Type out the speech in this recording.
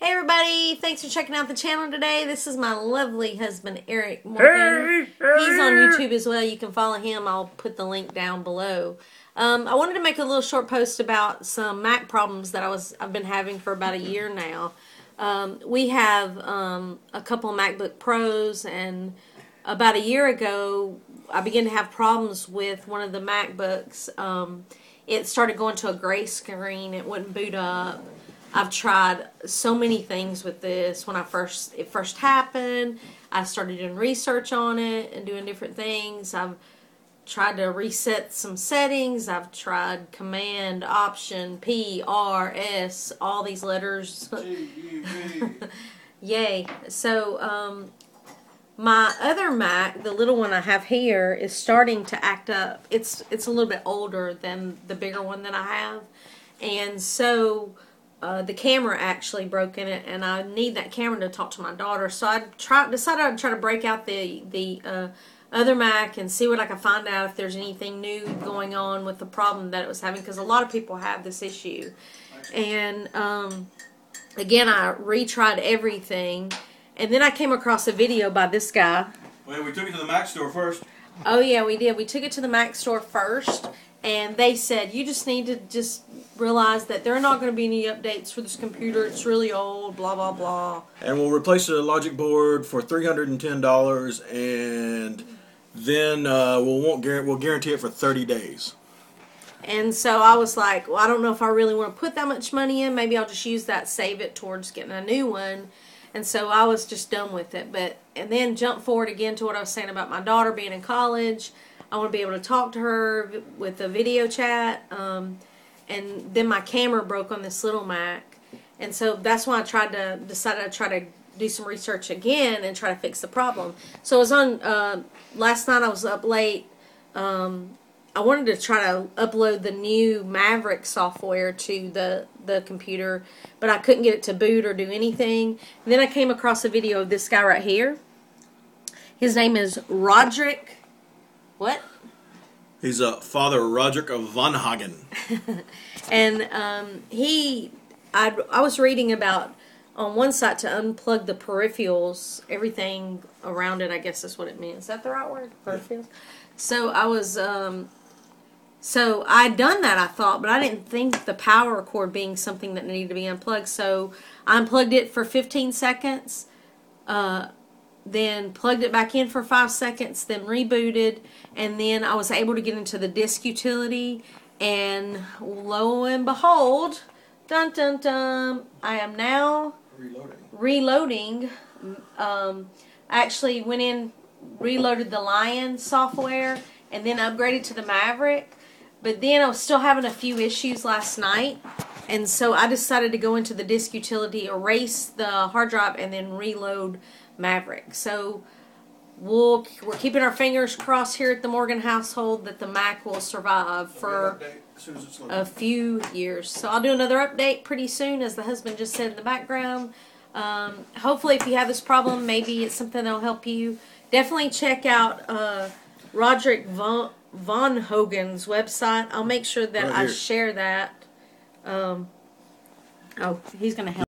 Hey everybody, thanks for checking out the channel today. This is my lovely husband Eric Morgan. Hey, hey. He's on YouTube as well. You can follow him. I'll put the link down below. Um, I wanted to make a little short post about some Mac problems that I was I've been having for about a year now. Um, we have um, a couple of MacBook Pros, and about a year ago, I began to have problems with one of the MacBooks. Um, it started going to a gray screen. It wouldn't boot up. I've tried so many things with this. When I first it first happened, I started doing research on it and doing different things. I've tried to reset some settings. I've tried Command, Option, P, R, S, all these letters. Yay! So um, my other Mac, the little one I have here, is starting to act up. It's it's a little bit older than the bigger one that I have, and so uh, the camera actually broke in it, and I need that camera to talk to my daughter. So I tried, decided I'd try to break out the the uh, other Mac and see what I could find out if there's anything new going on with the problem that it was having, because a lot of people have this issue. And um, again, I retried everything, and then I came across a video by this guy. Wait, we took it to the Mac store first. Oh yeah, we did. We took it to the Mac store first, and they said you just need to just realize that there are not going to be any updates for this computer. It's really old. Blah blah blah. And we'll replace the logic board for three hundred and ten dollars, and then uh, we'll won't guarantee we'll guarantee it for thirty days. And so I was like, well, I don't know if I really want to put that much money in. Maybe I'll just use that, save it towards getting a new one. And so I was just done with it. But and then jump forward again to what I was saying about my daughter being in college. I want to be able to talk to her with a video chat. Um, and then my camera broke on this little Mac, and so that's why I tried to decided to try to do some research again and try to fix the problem. So I was on uh, last night. I was up late. Um, I wanted to try to upload the new Maverick software to the the computer, but I couldn't get it to boot or do anything. And then I came across a video of this guy right here. His name is Roderick. What? He's a uh, Father Roderick of Von Hagen. and um, he, I, I was reading about on one site to unplug the peripherals, everything around it. I guess that's what it means. Is that the right word? Peripherals. So I was, um, so I'd done that. I thought, but I didn't think the power cord being something that needed to be unplugged. So I unplugged it for 15 seconds. Uh, then plugged it back in for five seconds, then rebooted, and then I was able to get into the disk utility, and lo and behold, dun dun dun, I am now reloading. Reloading. Um, I actually went in, reloaded the Lion software, and then upgraded to the Maverick. But then I was still having a few issues last night. And so I decided to go into the disk utility, erase the hard drive, and then reload Maverick. So we'll, we're keeping our fingers crossed here at the Morgan household that the Mac will survive for a few years. So I'll do another update pretty soon, as the husband just said in the background. Um, hopefully, if you have this problem, maybe it's something that'll help you. Definitely check out uh, Roderick Von, Von Hogan's website. I'll make sure that right I share that. Um, oh, he's going to help.